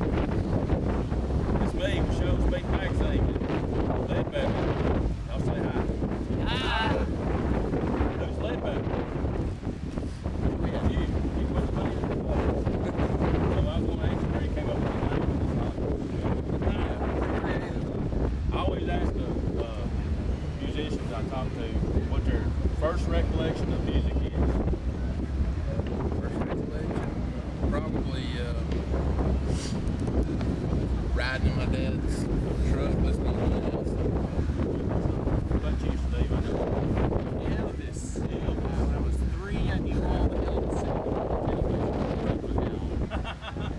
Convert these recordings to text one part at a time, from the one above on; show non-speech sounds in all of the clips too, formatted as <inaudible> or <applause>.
It's me, Michelle Speak Magazine. Ledbetter. Y'all say hi. Ah, Who's Ledbetter? You. You put the money in the box. So I was going to ask you where you came up with the name. I always ask the uh, musicians I talk to what their first recollection of music is. First recollection, probably uh, riding in my dad's truck, listening to jazz. What about you, Steve? I know. Elvis. When I was three, I knew all the Elvis.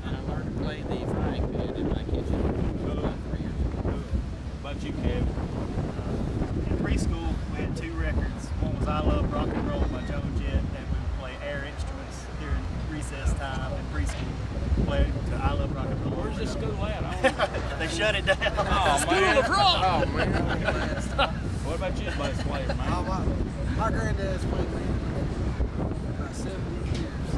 And I learned to play the frying pan in my kitchen about three years ago. What about you, Kevin? Uh, in preschool, we had two records. One was I Love Rock and Roll by Joan Jett, and we would play air instruments during recess time in preschool. Play to I Love Rock and Roll. Where's this school at? <laughs> I they shut it down. Oh, man. Oh man, <laughs> What about you, bass player, man? Oh, my, my granddad's played me about 70 years. So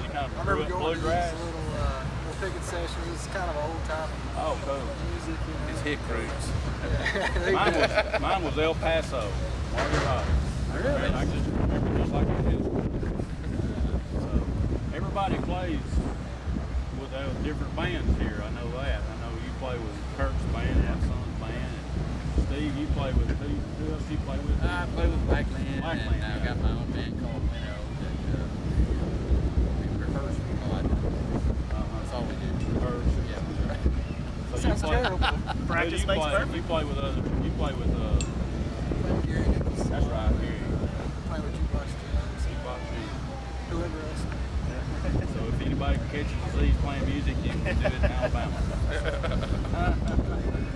you kind I remember grew up going to bluegrass? these little, uh, little picking sessions. It's kind of old time Oh, cool. music. You know. his hick roots. They <laughs> Mine was, mine was El Paso. Marty Robbins. Really? I just remember just like it is. So, everybody plays with uh, different bands here. I know that. I know you play with Kirk's band, my son's band. And Steve, you play with who? Who else you play with? I play with Blackland, Blackland, and I've yeah. got my own band called Winnow that uh, we rehearse a lot. Uh-huh. That's all we do. Kirk's. Yeah, that's right. So Sounds play, terrible. Practice you makes play, perfect. You play with other. You play with uh. Play with Gary Nichols. That's right. Here. Play with Jukebox Jones. You box. Whoever else. So if anybody catches disease playing music, you can do it in Alabama. <laughs>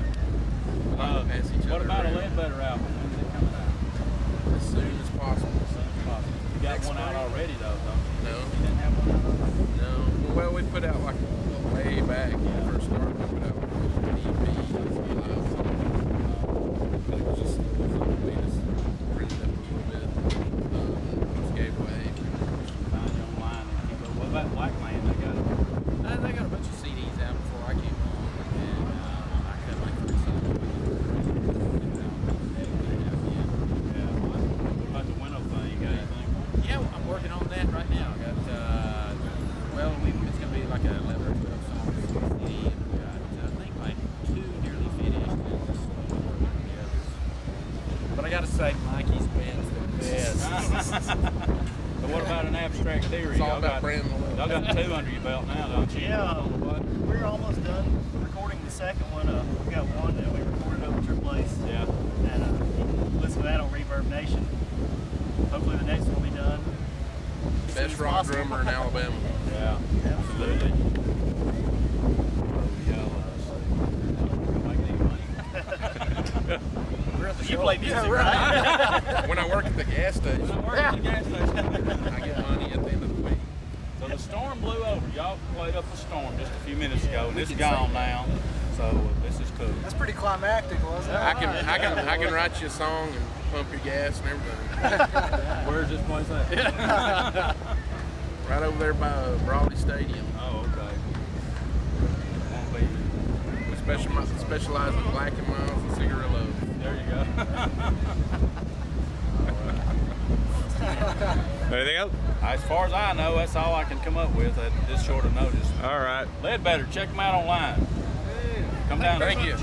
Uh, pass each what other about a around. Ledbetter album? When's it coming out? As soon as possible. As soon as possible. You got Next one out already though? No. Didn't have one out already? No. Well, we put out like way back when we first started. We put out an EP, live song. But it was just we just printed up a little bit. Um, just gave away. Find you online and keep up. What about Blackland? They got Uh, they got a bunch of CDs out before I came along, and uh, I cut like three songs. yeah. What about the window thing? You got anything? Yeah, I'm working on that right now. I got, uh, well, we, it's going to be like a 11 or 12 songs and we got, uh, I think, like two nearly finished, and just slowly working on. But I got to say, Mikey's band's the best. <laughs> So what about an abstract theory? It's all Y'all about got, y'all got two under your belt now, don't you? Yeah. What? We're almost done recording the second one. Uh, we got one that we recorded over at your place. Yeah. And uh, you can listen to that on Reverb Nation. Hopefully the next one will be done. as soon Best as rock possible. drummer in Alabama. Yeah. Absolutely. You play music, right? <laughs> when I work at the gas station, I get money at the end of the week. So the storm blew over. Y'all played up the storm just a few minutes ago, and it's gone now. So this is cool. That's pretty climactic, wasn't it? I can I can I can write you a song and pump your gas and everything. <laughs> Where's this place at? <laughs> Right over there by uh, Brawley Stadium. Oh, okay. Won't be. We specialize specialize in Black and Milds and cigarillos. There you go. <laughs> Anything else? as far as I know, that's all I can come up with at this short of notice. All right. Ledbetter, check them out online. Come down. Thank you.